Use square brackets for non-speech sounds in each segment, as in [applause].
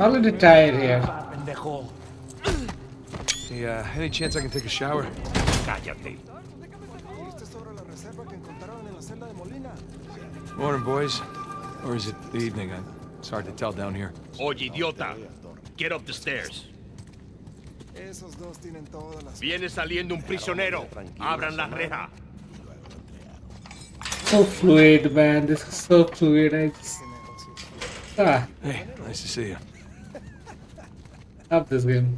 Already tired here. Pendejo. Hey, uh, any chance I can take a shower? Cállate. Esta es sobre la reserva que encontraron en la celda de Molina. Morning, boys. Or is it the evening? I- It's hard to tell down here. Oye, idiota. Get up the stairs. Esos dos tienen todas las... Viene saliendo un prisionero. Abran la reja. So fluid, man. This is so fluid. I just ah, Hey, nice to see you. love this game.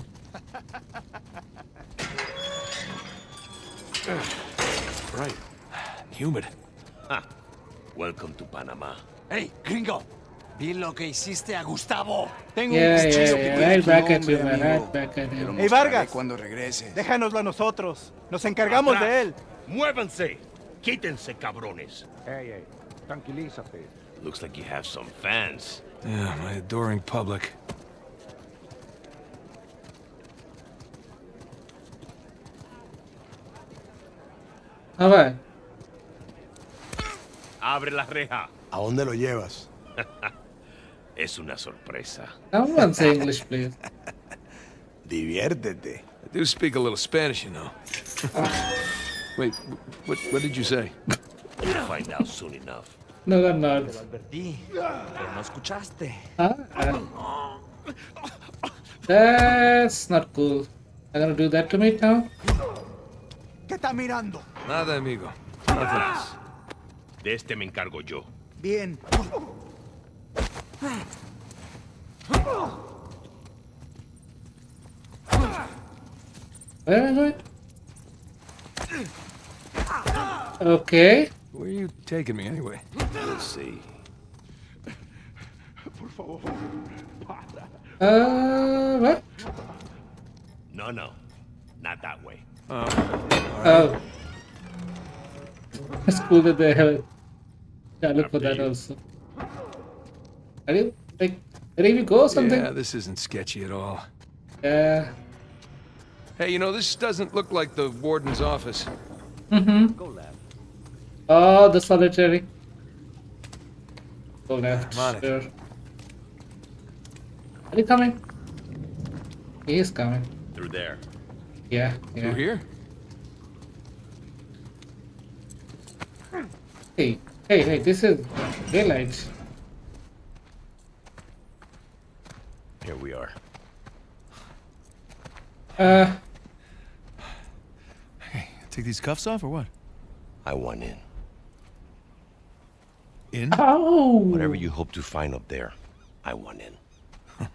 [sighs] Right. [sighs] Humid. Welcome to Panama. Hey, gringo. Vi lo que hiciste a Gustavo. Tengo Yeah, un yeah, cuchillo yeah. que Right tu back at nombre, you, man. amigo. Right back at Te lo you. Hey, mostraré Vargas. cuando regrese. Déjanoslo a nosotros. Nos encargamos de Atrás. él. Muévanse. Quítense, cabrones. Ey, ey, tranquilízate. Looks like you have some fans. Yeah, my adoring public. Alright. Abre la reja. ¿A dónde lo llevas? [laughs] Es una sorpresa. Someone say English, please. [laughs] Diviértete. I do speak a little Spanish, you know. Ah. Wait, what, what did you say? You'll find out soon enough. No, no, no. Advertí, pero no escuchaste. Ah, ah. That's not cool. They're gonna do that to me now? ¿Qué está mirando? Nada, amigo. Else. De este me encargo yo. Bien. Where am I going? Okay. Where are you taking me, anyway? Let's see. Uh, what? No, no. Not that way. Oh. It's cool that they have. Yeah, look for that you. also. Are you like ready to go or something? Yeah, this isn't sketchy at all. Yeah. Hey, you know, this doesn't look like the warden's office. Oh, the solitary. Go left. I'm on it. Sure. Are you coming? He is coming. Through there. Yeah, yeah. Through here? Hey, hey, hey, this is daylight. Here we are. Uh, Hey, take these cuffs off or what? I want in. In? oh! Whatever you hope to find up there, I want in. [laughs]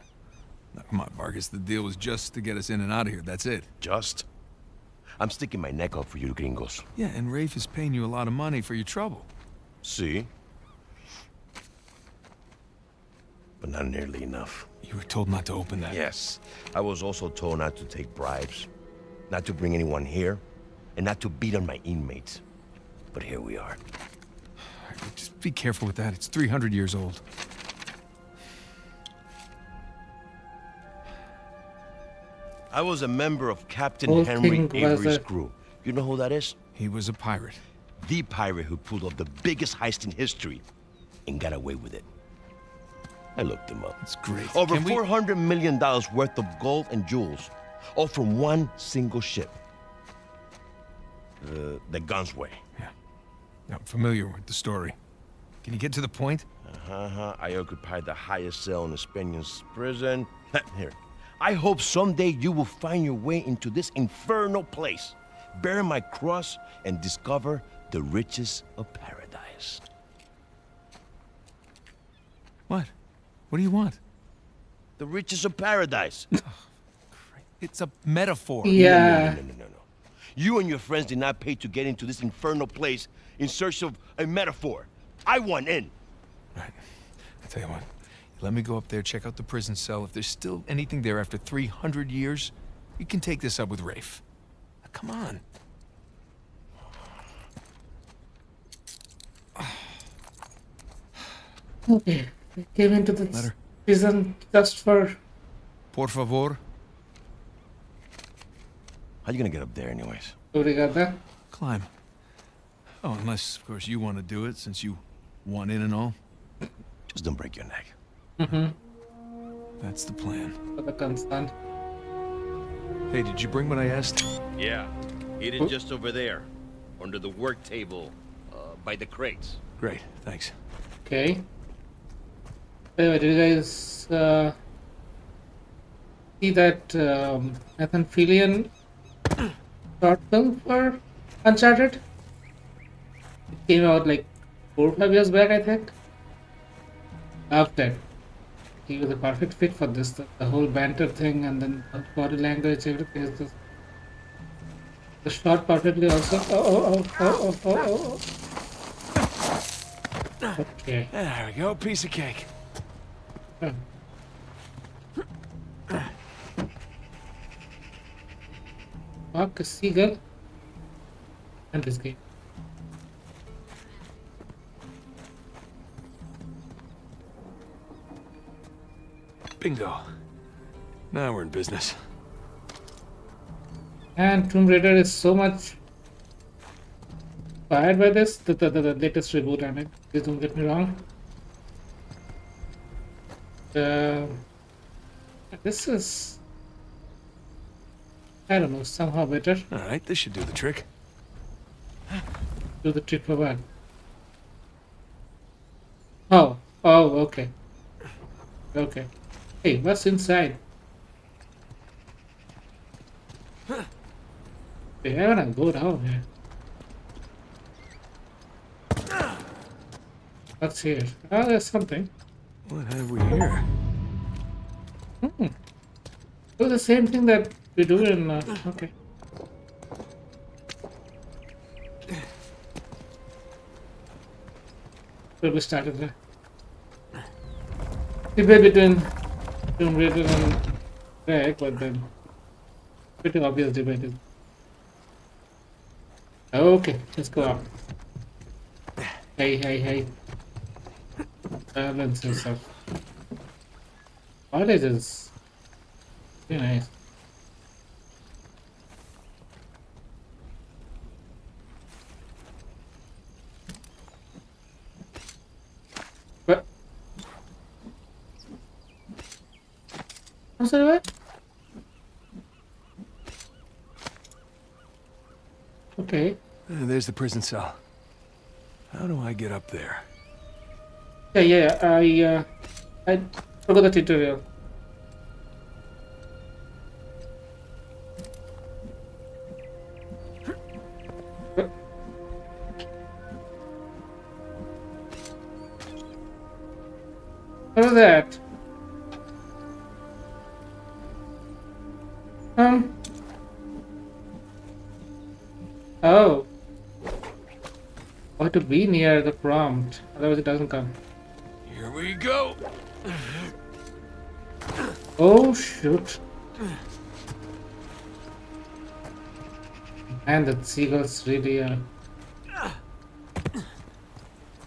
Now, come on, Vargas. The deal was just to get us in and out of here. That's it. Just? I'm sticking my neck out for you gringos. Yeah, and Rafe is paying you a lot of money for your trouble. See? But not nearly enough. You were told not to open that. Yes. I was also told not to take bribes, not to bring anyone here, and not to beat on my inmates. But here we are. All right, Just be careful with that. It's 300 years old. I was a member of Captain Old Henry King Avery's Lazar. crew. You know who that is? He was a pirate. The pirate who pulled off the biggest heist in history and got away with it. I looked him up. It's great. Over Can we- $400 million worth of gold and jewels, all from one single ship. Uh, the, the Gunsway. I'm familiar with the story. Can you get to the point? Uh-huh. I occupied the highest cell in the Spaniards' prison. Here. I hope someday you will find your way into this infernal place, bear my cross, and discover the riches of paradise. What? What do you want? The riches of paradise. It's a metaphor. Yeah. No, no, no, no, no. You and your friends did not pay to get into this infernal place in search of a metaphor. I want in. Right. I tell you what. Let me go up there, check out the prison cell. If there's still anything there after 300 years, you can take this up with Rafe. Now, come on. Okay. I came into the Letter. prison just for. Por favor. How you gonna get up there, anyways? Obrigada. Climb. Oh, unless, of course, you want to do it since you want in and all. Just don't break your neck. Mm-hmm. That's the plan. the concern. Hey, did you bring what I asked? Yeah, hidden just over there, under the work table, uh, by the crates. Great, thanks. Okay. Anyway, did you guys uh, see that um, Nathan Fillion short film for Uncharted? It came out like four or five years back, I think. Loved it. He was a perfect fit for this. The, the whole banter thing and then the body language, everything is just. The shot perfectly also. Oh, oh, oh, oh, oh, oh, oh. oh. Okay. There we go, piece of cake. Hmm. Fuck a seagull. And this game. Bingo. Now we're in business. And Tomb Raider is so much fired by this, the, the, the, the latest reboot, I mean, please don't get me wrong. Uh, this is, I don't know, somehow better. All right, this should do the trick. Do the trick for what? Oh, oh, okay. Okay. Hey, what's inside? Hey, I wanna go down here. What's here? Oh, there's something. What have we here? Hmm. Do the same thing that we do in. Uh, okay. Where we started there. Debate between Tomb Raider and Rec, but then pretty obvious debate. Okay, let's go up. Hey, hey, hey. Balance and stuff. College is very nice. I'm sorry. Okay. Uh, there's the prison cell. How do I get up there? Yeah, yeah, I, uh, I forgot the tutorial. What was that? To be near the prompt, otherwise it doesn't come. Here we go. Oh shoot. And the seagull's really uh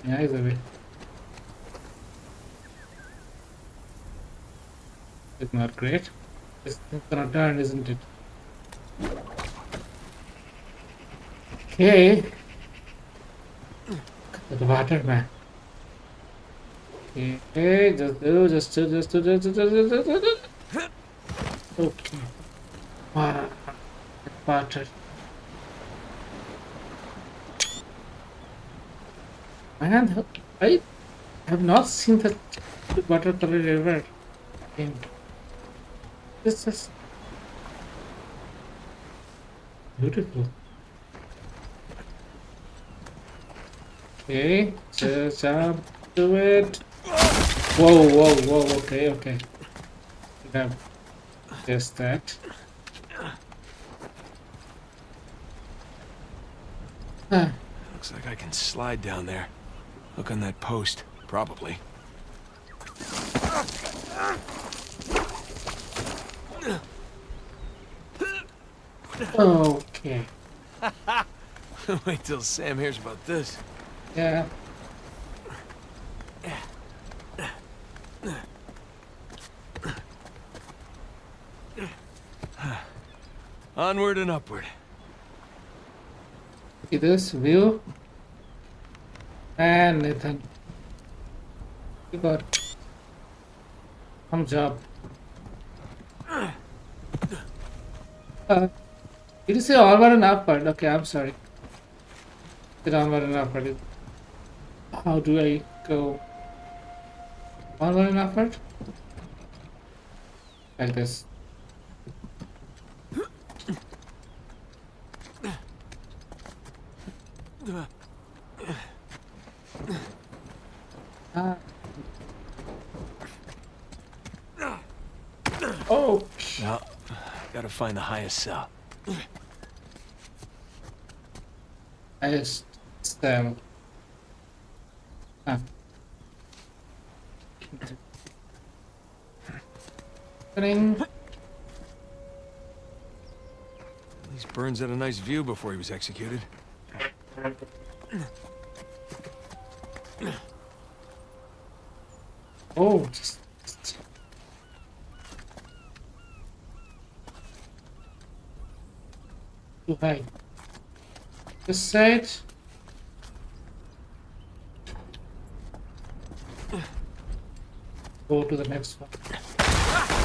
Yeah, he's away. It's not great. It's gonna turn, isn't it? Okay. The water man. Okay, just do, just do, just do, just do, just do, just do. Okay. Wow. Water. Man, I have not seen that watercolor ever. in This is beautiful. Okay, just jump to it. Whoa, whoa, whoa, okay, okay. Yeah, just that. Ah, Looks like I can slide down there. Look on that post. Probably. okay. [laughs] Wait till Sam hears about this. Yeah. Onward and upward. See this view? And Nathan. You got Some job. Uh, did you say onward and upward? Okay, I'm sorry. Did onward and upward. How do I go onward and effort? Like this. Ah. Oh, gotta find the highest cell. Just um. Ah. Opening. At least Burns had a nice view before he was executed. Oh, just. just- Too high. This side. Go to the next one.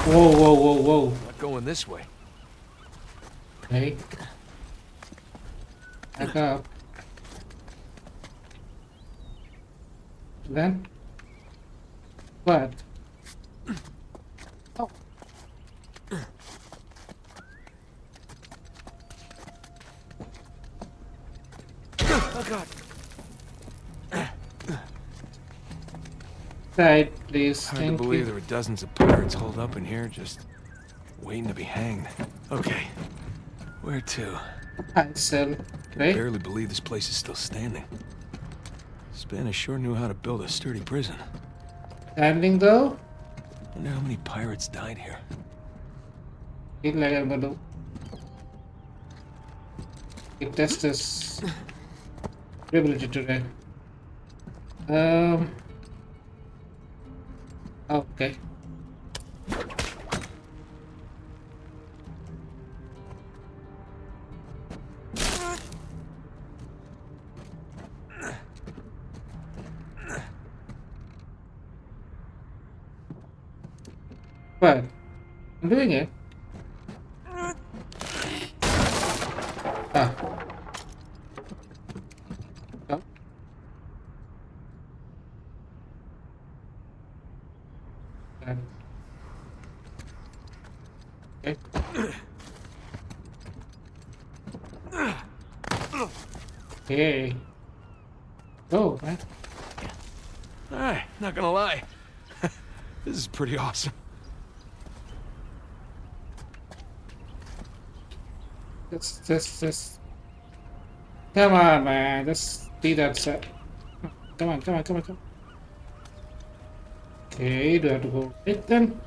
Whoa, whoa, whoa, whoa. Not going this way. Okay. Back up. Then. What? Oh. Oh god. Side, please. Hard to believe you. there were dozens of pirates holed up in here, just waiting to be hanged. Okay. Where to? Cell. Okay. Barely believe this place is still standing. Spanish sure knew how to build a sturdy prison. Standing though. I Wonder how many pirates died here. Feel I'm gonna. It test this ability today. Um. Okay. What? I'm doing it. Ah. Oh. Okay. Okay. Hey. Oh, man. Alright, not gonna lie. this is pretty awesome. Just, just, just. Come on, man. Just be that set. Come on, come on, come on, come on. Okay, do I have to go right then?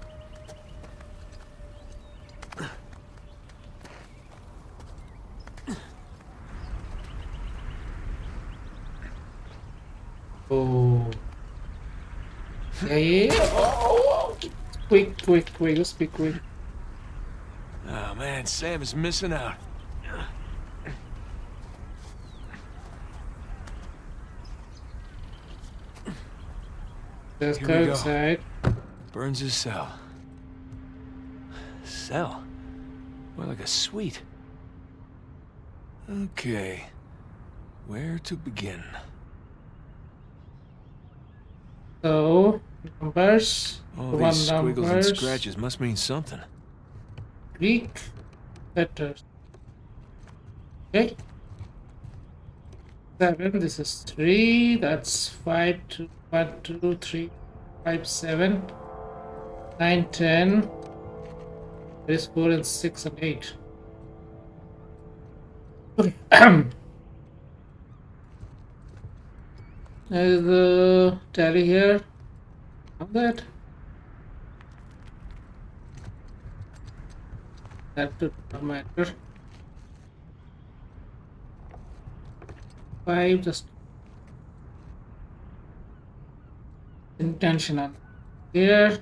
Oh. Yeah, yeah. Oh, quick, quick, quick. Let's be quick. Oh man, Sam is missing out. Let's Here go we go. inside. Burns' cell. Cell? More like a suite. Okay. Where to begin? So, numbers. All one these squiggles and scratches must mean something. Greek letters. Okay. Seven. This is three. That's five. Two, one, two, three, five, seven, nine, ten. There's four and six and eight. [clears throat] Okay. There's the tally here. Of that. That does not matter. Five just intentional. There,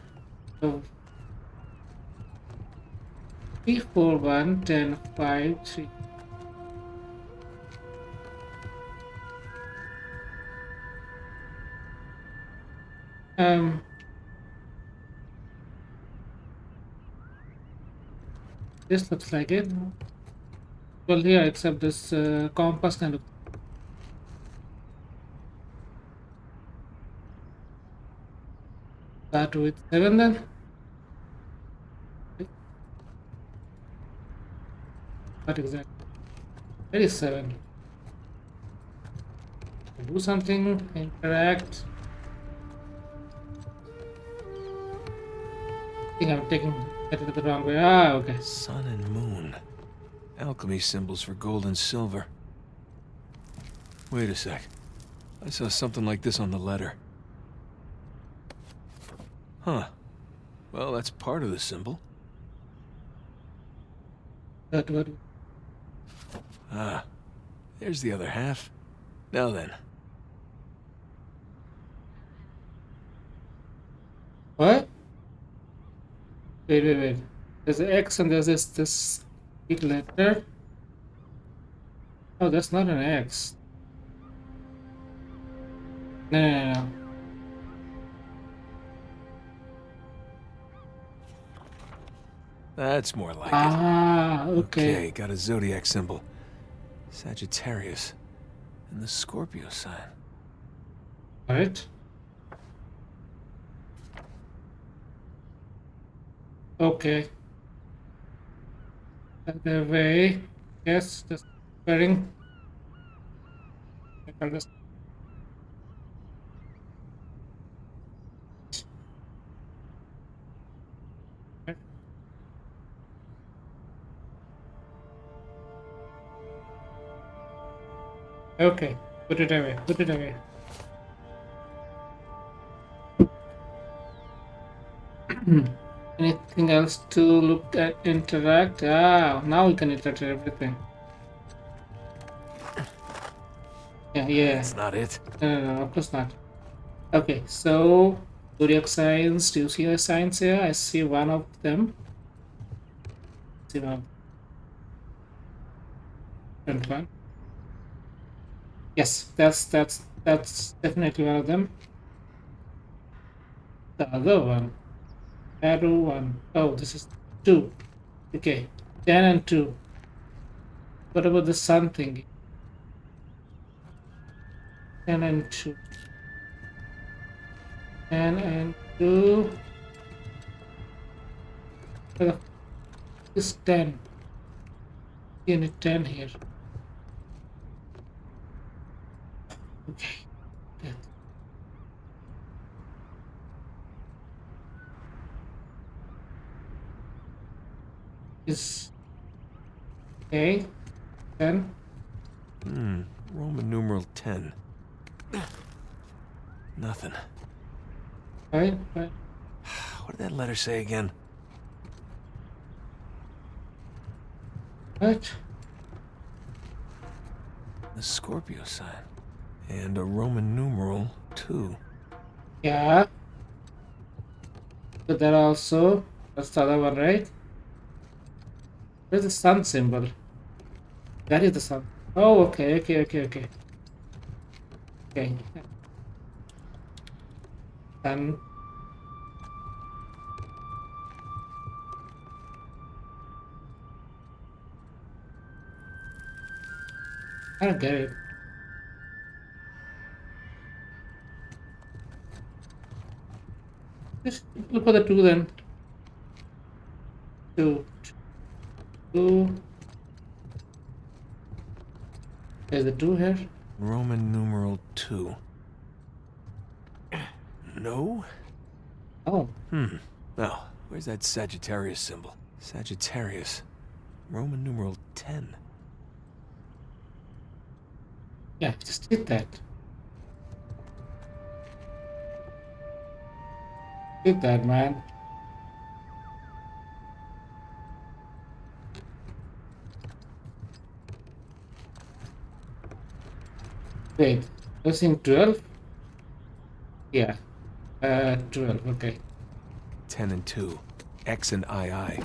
so 3, 5, 3. Um, this looks like it. Well, here, yeah, except this uh, compass kind of Start with seven then. What exactly? Where is seven? Do something, interact. I think I'm taking it the wrong way. Ah, okay. Sun and moon. Alchemy symbols for gold and silver. Wait a sec. I saw something like this on the letter. Huh. Well, that's part of the symbol. Ah, there's the other half. Now then, What? Wait, wait, wait. There's an X and there's this this big letter. Oh, that's not an X. No, no, no. That's more like it. Ah, okay. Okay, got a zodiac symbol. Sagittarius. And the Scorpio sign. All right. Okay. The way, yes, the squaring. Okay, put it away, put it away. [clears throat] Anything else to look at, interact? Ah, now we can interact with everything. Yeah, yeah. That's not it. No, no, no, of course not. Okay, so zodiac signs. Do you see the signs here? I see one of them. See one. Front one. Yes, that's that's that's definitely one of them. The other one, arrow one. Oh, this is two. Okay, ten and two. What about the sun thing? Ten and two. Ten and two. The ten? Need ten here. Okay. Good. Is okay. Ten. Hmm. Roman numeral 10. Nothing. Right. Right. What did that letter say again? What? The Scorpio sign. And a Roman numeral 2. Yeah. But that also. That's the other one, right? Where's the sun symbol? That is the sun. Oh, okay, okay, okay, okay. Okay. Sun. I don't get it. Look for the two then. Two. Two. There's the two here. Roman numeral 2. No? Oh, Hmm. Now, where's that Sagittarius symbol? Sagittarius. Roman numeral 10. yeah, just hit that. Hit that, man. Wait, was in 12? Yeah, uh, 12, okay. 10 and 2. X and II.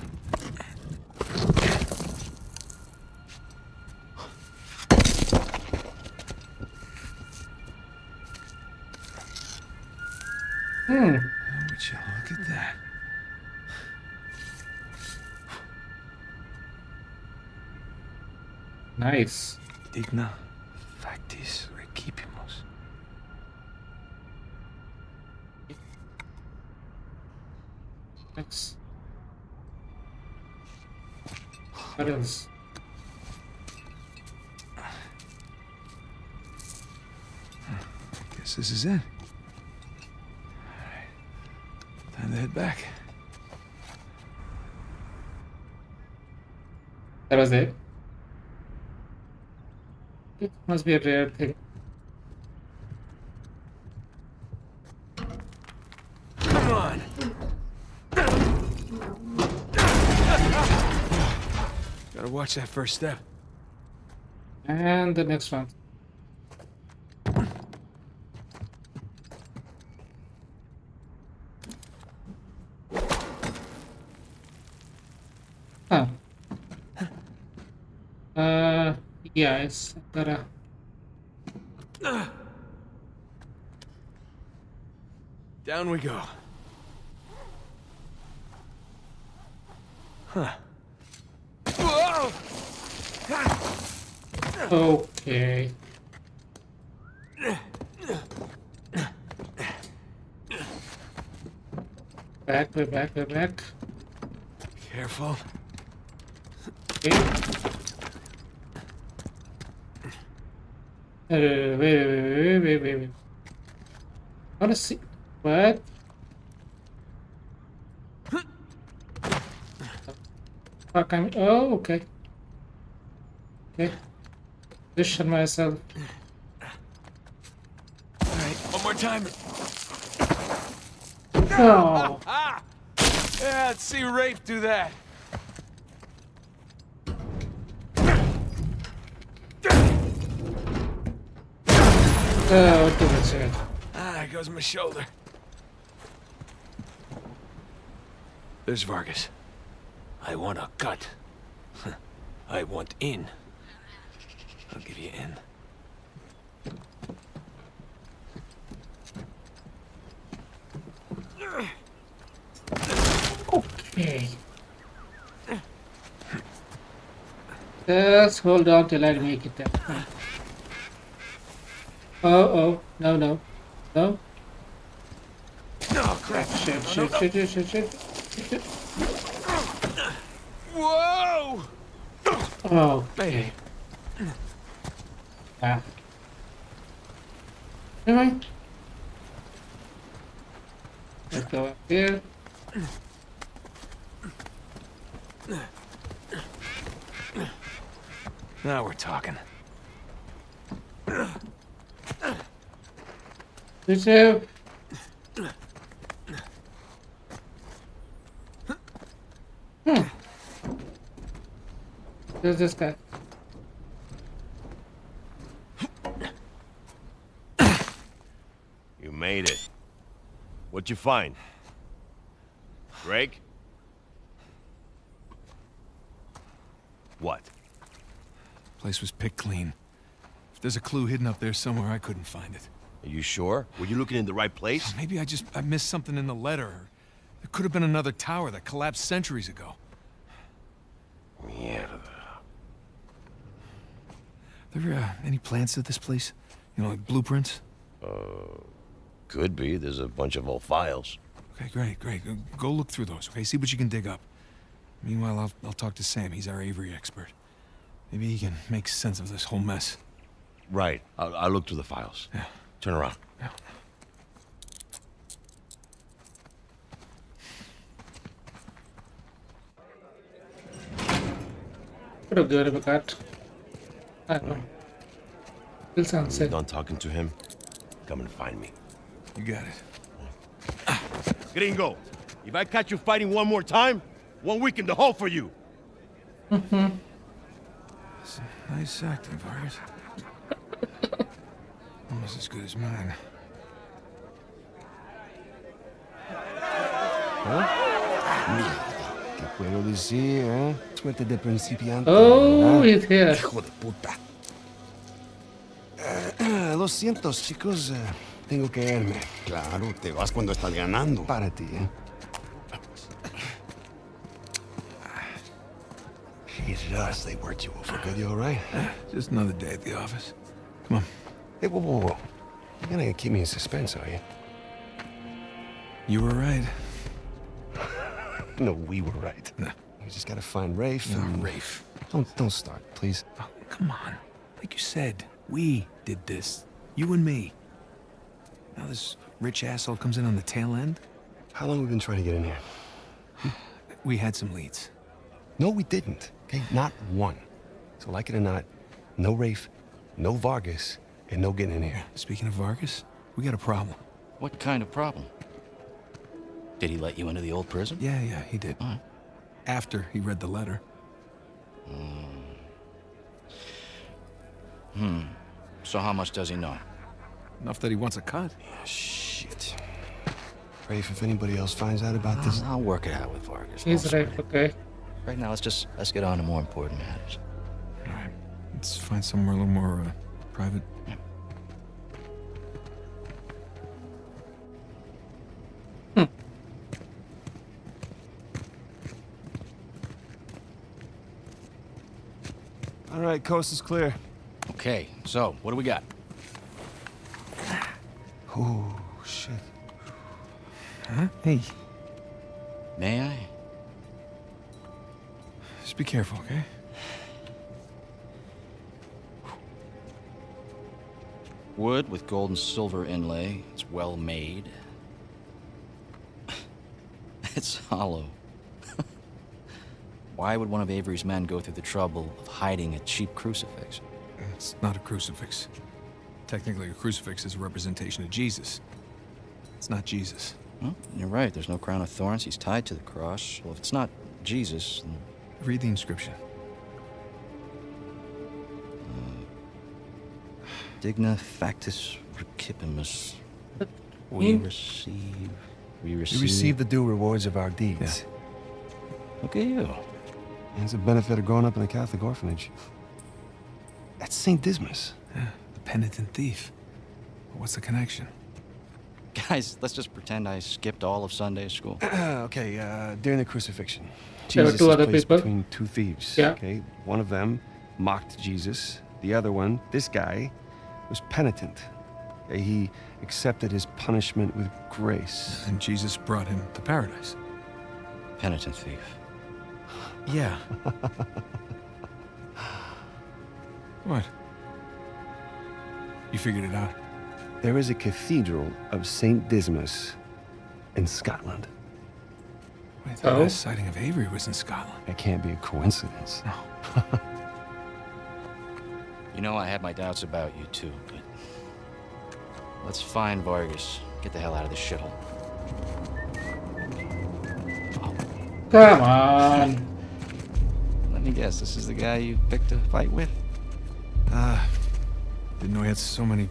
Nice. Digna factis recipimus. Thanks. What else? Guess this is it. Time to head back. That was it. Must be a rare thing. Come on! Gotta watch that first step. And the next one. Huh. Uh, yeah, it's gotta. Down we go. Huh. Okay. Back, way back, way back. Careful. Okay. Wait, wait, wait, wait, wait, wait. I wanna see what? Fuck, I'm. Oh, okay. Okay. Position myself. Alright, one more time. Oh, Ah! [laughs] Yeah, let's see Rafe do that. Oh, too much shit. Ah, there goes my shoulder. There's Vargas. I want a cut. [laughs] I want in. I'll give you in. Okay. Just hold on till I make it there. Oh, oh, no, no, no. Oh, crap. Shit, shit, shit, shit, shit, shit, shit. Whoa! Okay. Ah. Never mind. Let's go up here. Now we're talking. Good job. Hmm. There's this guy. You made it. What'd you find? Greg? What? Place was picked clean. If there's a clue hidden up there somewhere, I couldn't find it. Are you sure? Were you looking in the right place? [sighs] Maybe I just I missed something in the letter. There could have been another tower that collapsed centuries ago. Mierda. There uh, any plans to this place? You know, like blueprints? Uh, Could be. There's a bunch of old files. Okay, great, great. Go- Go look through those, okay? See what you can dig up. Meanwhile, I'll, I'll talk to Sam. He's our Avery expert. Maybe he can make sense of this whole mess. Right. I'll, I'll look through the files. Yeah. Turn around. Could have given him a cut. I don't know. Still sounds You're sick. done talking to him? Come and find me. You got it. Gringo, if I catch you fighting one more time, one week in the hole for you. Hmm. Nice acting, Vargas. Almost as good as mine. ¿Qué puedo decir, eh? Suerte de principiante. Oh, ¿verdad? he's here. Hijo de puta. Eh, Lo siento, chicos. eh, Tengo que irme. Claro, te vas cuando estás ganando. Para ti, ¿eh? Jesus, they worked you over good. You all right? Just another day at the office. Come on. Hey, whoa, whoa, whoa. You're gonna keep me in suspense, are you? You were right. [laughs] No, we were right. No. We just gotta find Rafe. No, and- Rafe. Don't, don't start, please. Oh, come on. Like you said, we did this. You and me. Now this rich asshole comes in on the tail end. How long have we been trying to get in here? [sighs] We had some leads. No, we didn't. Okay, not one. So, like it or not, no Rafe, no Vargas, and no getting in here. Speaking of Vargas, we got a problem. What kind of problem? Did he let you into the old prison? Yeah, yeah, he did. Alright. After he read the letter. Hmm. So how much does he know? Enough that he wants a cut. Yeah, Shit. Rafe, if anybody else finds out about this, I'll work it out with Vargas. He's Don't right. it. Okay. Right now, let's just let's get on to more important matters. All right. Let's find somewhere a little more uh, private. Hmm. all right, coast is clear. Okay, so what do we got? Oh, shit. Huh? Hey, May I? just be careful, okay? Wood with gold and silver inlay. It's well made. [laughs] it's hollow. [laughs] Why would one of Avery's men go through the trouble of hiding a cheap crucifix? It's not a crucifix. Technically, a crucifix is a representation of Jesus. It's not Jesus. Well, you're right. There's no crown of thorns. He's tied to the cross. Well, if it's not Jesus, then Read the inscription. Digna factis recipimus. We mean- receive. We receive. We receive the due rewards of our deeds. Look at you. And it's a benefit of growing up in a Catholic orphanage. That's St. Dismas. Yeah, the penitent thief. What's the connection? Guys, let's just pretend I skipped all of Sunday school. [clears throat] okay, uh, during the crucifixion, There were Jesus two is other placed people. between two thieves. Yeah. Okay, one of them mocked Jesus. The other one, this guy, was penitent. He accepted his punishment with grace. And Jesus brought him to paradise. Penitent thief. Yeah. [laughs] what? You figured it out? There is a cathedral of St. Dismas in Scotland. Wait, the Oh. last sighting of Avery was in Scotland. That can't be a coincidence. No. [laughs] You know, I had my doubts about you too, but. Let's find Vargas. Get the hell out of this shithole. Come on. [laughs] Let me guess, this is the guy you picked a fight with? Ah, didn't know he had so many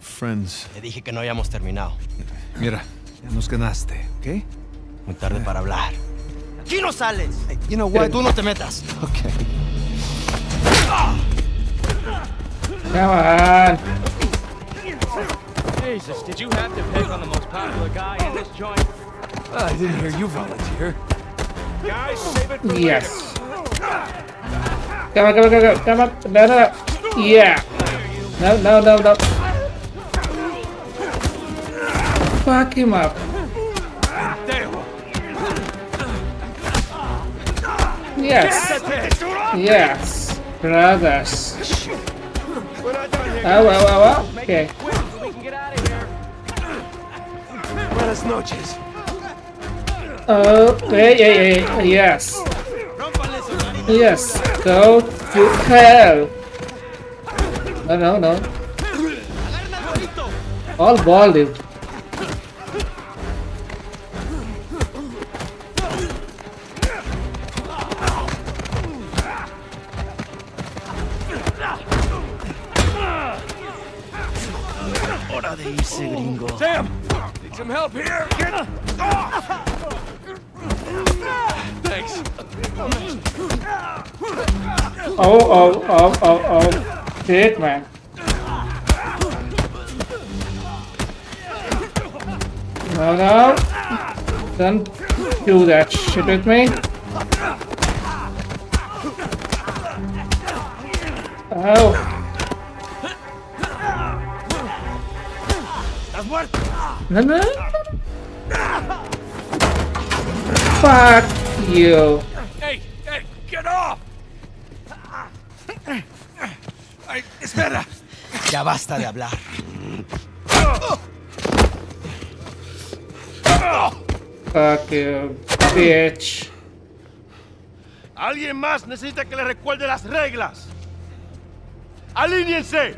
friends. Le dije que no habíamos terminado. Mira, ya nos ganaste, ¿ok? Muy tarde para hablar. ¡Aquí no sales! You know what? Tú no te metas. Okay. Come on. Jesus, did you have to pick on the most popular guy in this joint? I didn't hear you volunteer. Guys, save it for Yes. Come on, come on, come on, come on. No, no, no. Yeah. No, no, no, no. Fuck him up. Yes. Yes. Brothers. Oh, oh, oh, oh. Okay. Quick, so we can get out of here. Buenas noches. Oh, hey, hey, hey. Yes. Yes. Go to hell. No, no, no. All ball, dude. Oh, oh, oh, oh. Shit, man. No, no. Don't do that shit with me. Oh. No, no. Fuck you. Ya basta de hablar. Fuck you, bitch. Alguien más necesita que le recuerde las reglas. ¡Alíñense!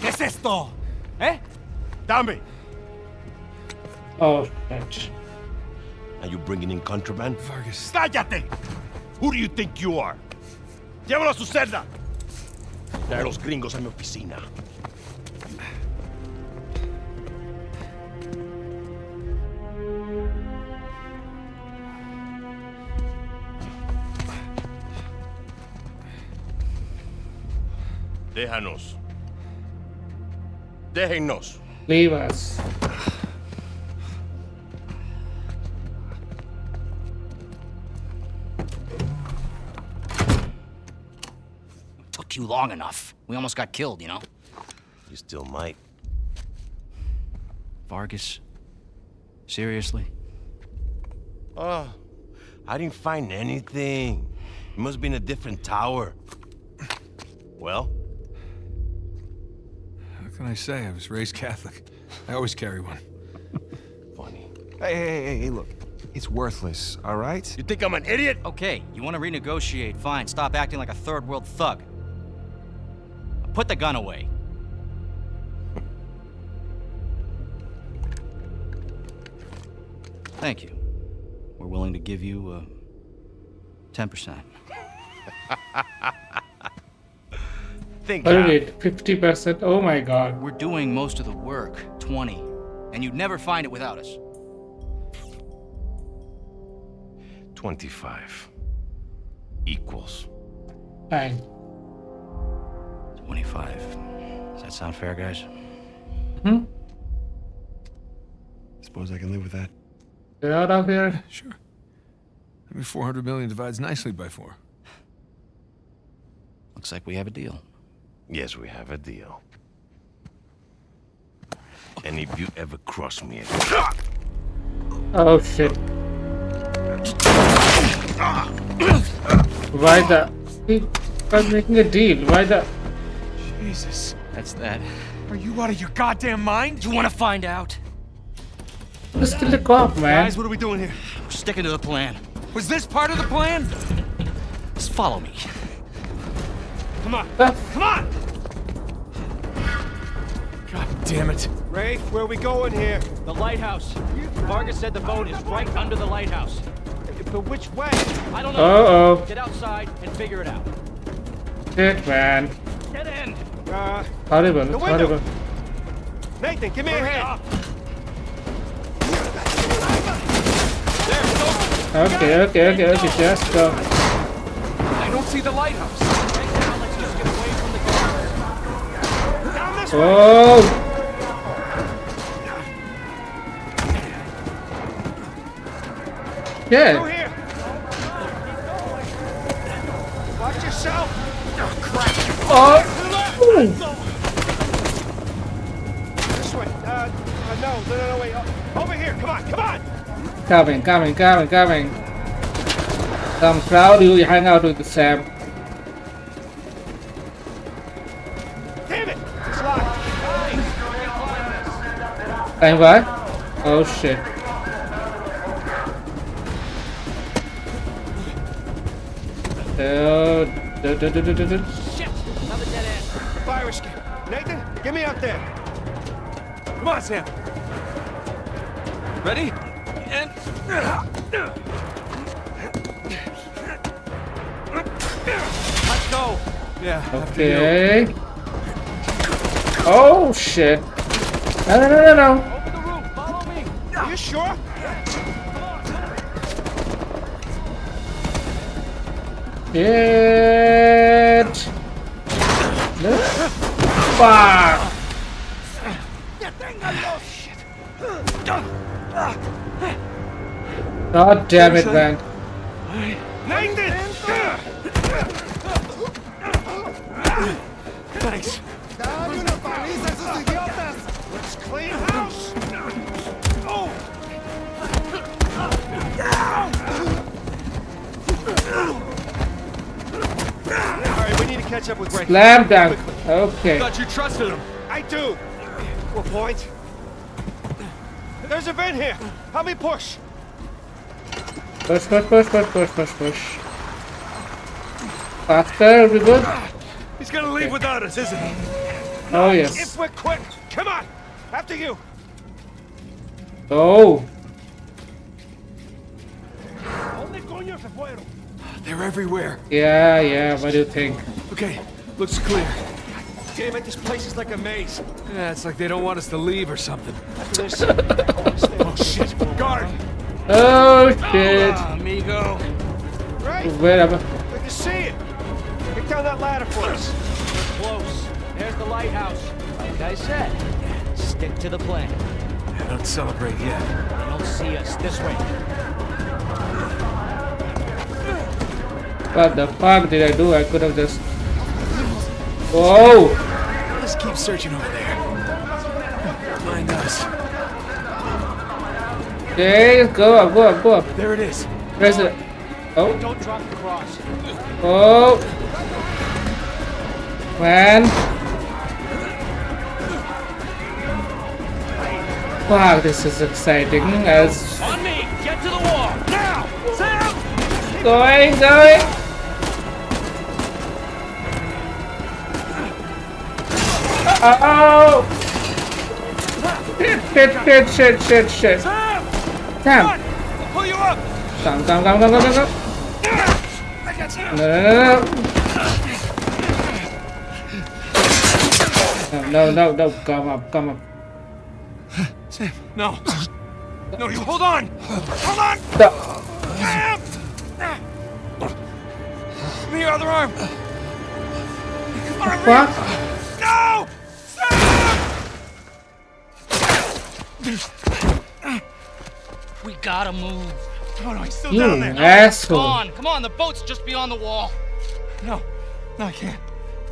¿Qué es esto? ¿Eh? Dame. Oh shit. Are you bringing in contraband? Vargas. ¡Cállate! Who do you think you are? Llévalo a su celda. Trae a los gringos a mi oficina. Déjanos. Déjennos. Leave long enough. We almost got killed, you know? You still might. Vargas? Seriously? Oh, I didn't find anything. It must be in a different tower. Well, How can I say? I was raised Catholic. I always carry one. [laughs] funny. Hey, hey, hey, hey, look. It's worthless, all right? You think I'm an idiot? Okay, you want to renegotiate? Fine, stop acting like a third world thug. Put the gun away. Thank you. We're willing to give you, uh, 10%. [laughs] Think What half. did it? Fifty percent. Oh my god. We're doing most of the work, 20. And you'd never find it without us. 25 equals. Fine. 25. Does that sound fair, guys? Hmm. Suppose I can live with that. Get out of here. Sure. I mean, 400 million divides nicely by four. Looks like we have a deal. Yes, we have a deal. And if you ever cross me again, Oh shit. Why the? He was making a deal. Why the? Jesus. That's that. Are you out of your goddamn mind? You want to find out? Just kill the cop, man. Guys, what are we doing here? We're sticking to the plan. Was this part of the plan? Just follow me. Come on. The Come on! God damn it. Rafe, where are we going here? The lighthouse. Vargas said the boat is right under the lighthouse. But which way? I don't know. Uh oh. Get outside and figure it out. Shit, man. Get in. Uh, Horrible. The It's window. horrible. Nathan, give me a hand. Okay, okay, okay, okay. Just go. I don't see the lighthouse. Right now, let's just get away from the guards. Down this way. Oh. Through Yeah. Watch yourself. Oh. This way. Uh, uh, no, no, no, no, wait. Uh, over here. Come on, come on. Coming, coming, coming, coming. Some crowd you hang out with Sam. Damn it. It's locked. Time what? Oh shit. Du- du- du- get me up there. Come on, Sam. Ready? And. Let's go. Yeah. Okay. Oh shit. No, no, no, no, no. Open the room. Follow me. Are you sure? Shit. No. Fuck. God damn it, man. Nathan! Thanks. ¡Dale una paliza a esos idiotas! Let's clean house! Oh! All right, we need to catch up with Ray. Slam dunk. Okay. Thought you trusted him. I do. What point? There's a vent here. Help me push. Push, push, push, push, push, push, push. Faster, we good? He's gonna leave without us, isn't he? Oh, yes. If we're quick. Come on. After you. Oh. ¿Dónde coño se fueron? They're everywhere. Yeah, yeah, what do you think? Okay, looks clear. Damn it, this place is like a maze. Yeah, it's like they don't want us to leave or something. After this, oh shit, guard! Oh, shit. amigo. Right? Wherever. Good to see you. Get down that ladder for us. We're close. There's the lighthouse. Like I said, stick to the plan. I don't celebrate yet. They don't see us this way. What the fuck did I do? I could have just. Oh! Whoa! Let's keep searching over there. Find us. Okay, go up, go up, go up. There it is. Press it. Oh, Don't drop the cross. oh. Man. Wow, this is exciting. As On me! Get to the wall! Now! Sam! going, going. Oh! Shit, shit, shit, shit, shit! Damn. I'll pull you up. Come, come, come, come, come, come, come. You. No, no, no, no. No, no, no, come up, come up. Sam, no. No, you hold on. Hold on. No. Sam! Give me your other arm. What? No! We gotta move. No, no, he's still You down there. Come on, come on, the boat's just beyond the wall. No, no, I can't.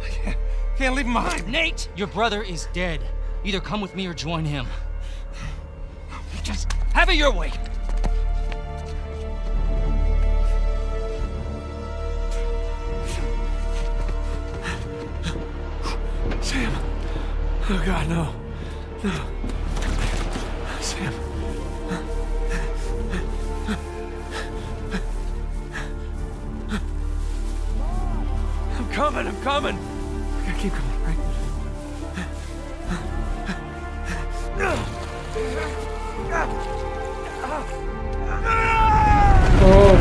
I can't. Can't leave him behind. Nate, your brother is dead. Either come with me or join him. Just have it your way. Sam. Oh God, no. No. Coming, I'm coming. I gotta keep coming, right? Oh.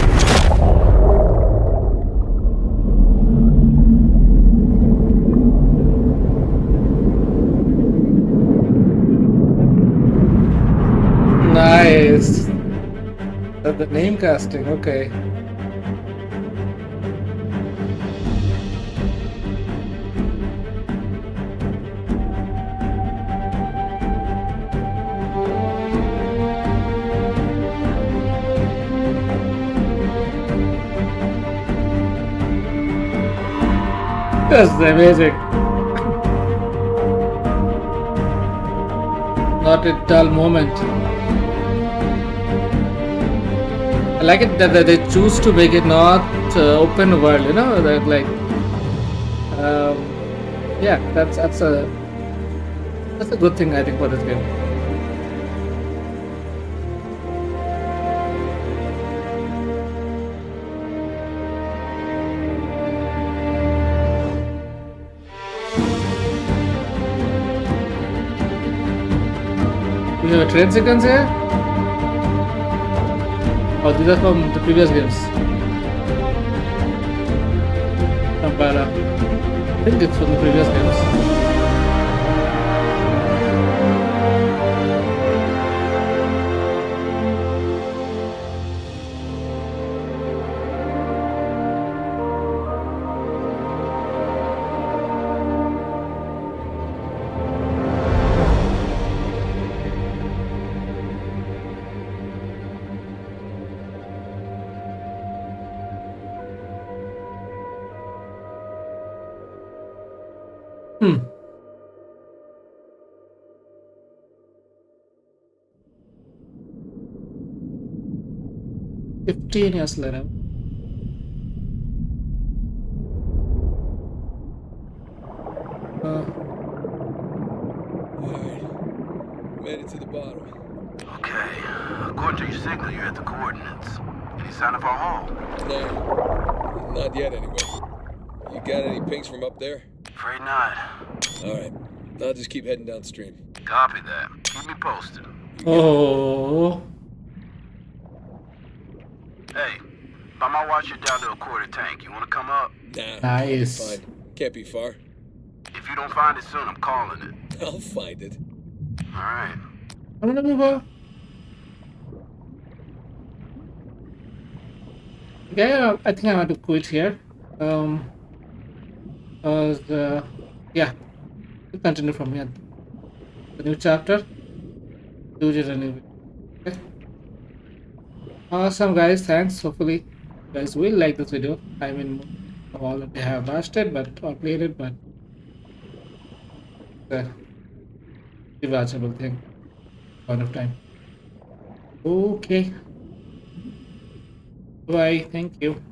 Nice. That's the name casting, okay. That's amazing. Not a dull moment. I like it that they choose to make it not uh, open world, you know, like, um, yeah, that's that's a that's a good thing I think for this game. A train sequence here. Oh, these are from the previous games. Kampala. I think it's from the previous games. Pings from up there? Afraid not. Alright. I'll just keep heading downstream. Copy that. Keep me posted. oh. Hey, by my watch, you're down to a quarter tank. You want to come up? Nah. Nice. Fine. Can't be far. If you don't find it soon, I'm calling it. [laughs] I'll find it. All right. I'm gonna move on. Yeah, I think I want to quit here. Um, cause uh, yeah, we'll continue from here. The new chapter. Do it anyway. Okay. Awesome, guys. Thanks. Hopefully, you guys will like this video. I mean, I've already have watched it, but or played it, but uh, rewatchable thing. Point of time. Okay. Bye. Thank you.